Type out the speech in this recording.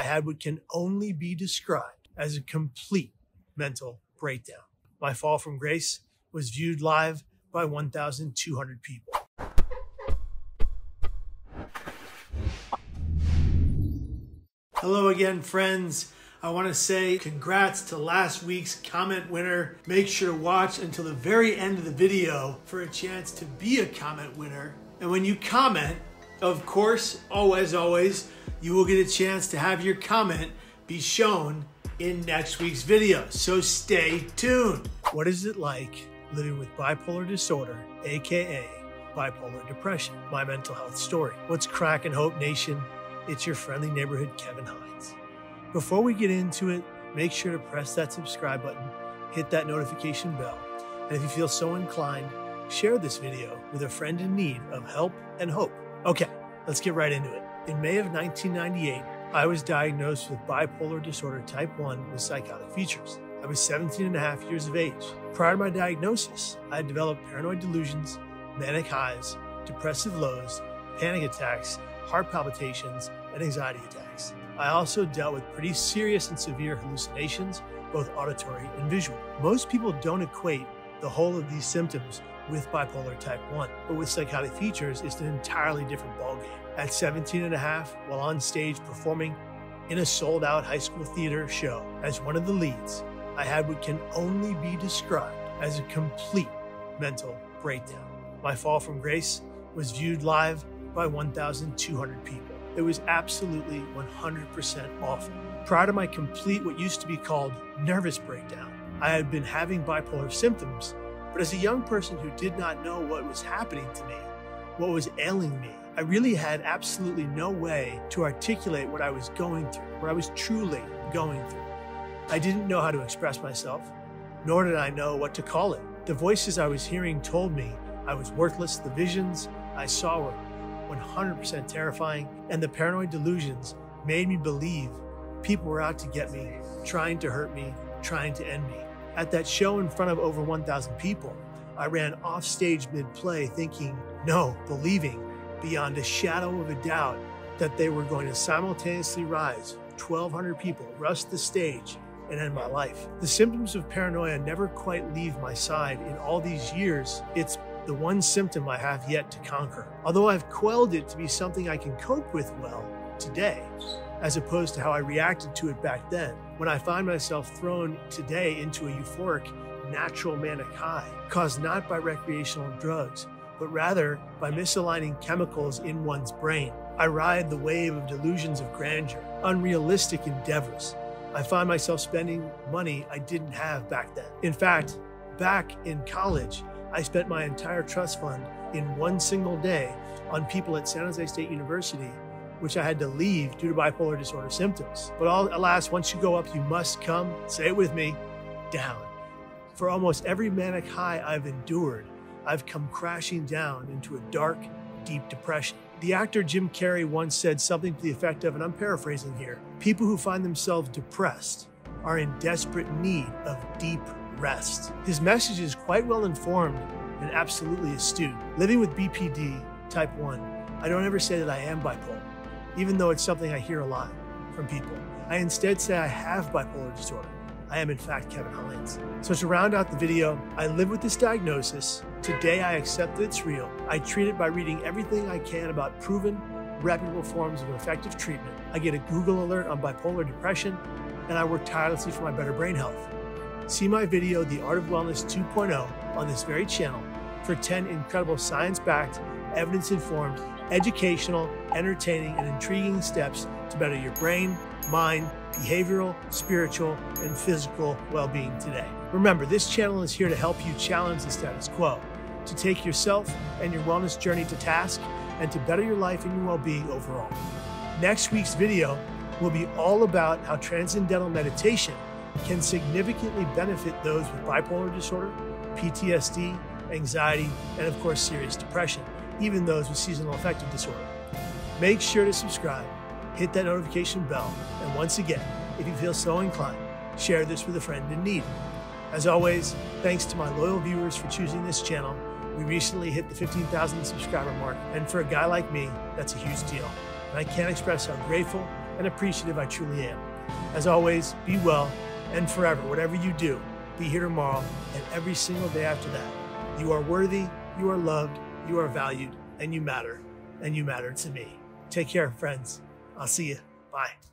I had what can only be described as a complete mental breakdown. My fall from grace was viewed live by 1,200 people. Hello again, friends. I want to say congrats to last week's comment winner. Make sure to watch until the very end of the video for a chance to be a comment winner. And when you comment, of course, as always, you will get a chance to have your comment be shown in next week's video. So stay tuned. What is it like living with bipolar disorder, aka bipolar depression? My mental health story. What's cracking, Hope Nation? It's your friendly neighborhood Kevin Hines. Before we get into it, make sure to press that subscribe button, hit that notification bell, and if you feel so inclined, share this video with a friend in need of help and hope. Okay, let's get right into it. In May of 1998, I was diagnosed with bipolar disorder type 1 with psychotic features. I was 17 and a half years of age. Prior to my diagnosis, I had developed paranoid delusions, manic highs, depressive lows, panic attacks, heart palpitations, and anxiety attacks. I also dealt with pretty serious and severe hallucinations, both auditory and visual. Most people don't equate the whole of these symptoms with bipolar type 1, but with psychotic features, it's an entirely different ballgame. At 17 and a half, while on stage performing in a sold out high school theater show as one of the leads, I had what can only be described as a complete mental breakdown. My fall from grace was viewed live by 1,200 people. It was absolutely 100% awful. Prior to my complete, what used to be called nervous breakdown, I had been having bipolar symptoms, but as a young person who did not know what was happening to me, what was ailing me, I really had absolutely no way to articulate what I was going through, what I was truly going through. I didn't know how to express myself, nor did I know what to call it. The voices I was hearing told me I was worthless. The visions I saw were 100% terrifying, and the paranoid delusions made me believe people were out to get me, trying to hurt me, trying to end me. At that show in front of over 1,000 people, I ran off stage mid play thinking, no, believing beyond a shadow of a doubt that they were going to simultaneously rise 1,200 people, rush the stage, and end my life. The symptoms of paranoia never quite leave my side. In all these years, it's the one symptom I have yet to conquer. Although I've quelled it to be something I can cope with well today, as opposed to how I reacted to it back then, when I find myself thrown today into a euphoric, natural manic high, caused not by recreational drugs, but rather by misaligning chemicals in one's brain. I ride the wave of delusions of grandeur, unrealistic endeavors. I find myself spending money I didn't have back then. In fact, back in college, I spent my entire trust fund in one single day on people at San Jose State University, which I had to leave due to bipolar disorder symptoms. But all, alas, once you go up, you must come, say it with me, down. For almost every manic high I've endured, I've come crashing down into a dark, deep depression. The actor Jim Carrey once said something to the effect of, and I'm paraphrasing here people who find themselves depressed are in desperate need of deep rest. His message is quite well informed and absolutely astute. Living with BPD type 1, I don't ever say that I am bipolar, even though it's something I hear a lot from people. I instead say I have bipolar disorder. I am in fact Kevin Hines. So to round out the video, I live with this diagnosis. Today I accept that it's real. I treat it by reading everything I can about proven, reputable forms of effective treatment. I get a Google alert on bipolar depression, and I work tirelessly for my better brain health. See my video, The Art of Wellness 2.0, on this very channel for 10 incredible science backed, evidence informed, educational, entertaining, and intriguing steps to better your brain, mind, behavioral, spiritual, and physical well being today. Remember, this channel is here to help you challenge the status quo, to take yourself and your wellness journey to task, and to better your life and your well being overall. Next week's video will be all about how transcendental meditation can significantly benefit those with bipolar disorder, PTSD, anxiety, and of course, serious depression, even those with seasonal affective disorder. Make sure to subscribe, hit that notification bell, and once again, if you feel so inclined, share this with a friend in need. As always, thanks to my loyal viewers for choosing this channel. We recently hit the 15,000 subscriber mark, and for a guy like me, that's a huge deal. And I can't express how grateful and appreciative I truly am. As always, be well and forever, whatever you do, be here tomorrow and every single day after that. You are worthy, you are loved, you are valued, and you matter. And you matter to me. Take care, friends. I'll see you. Bye.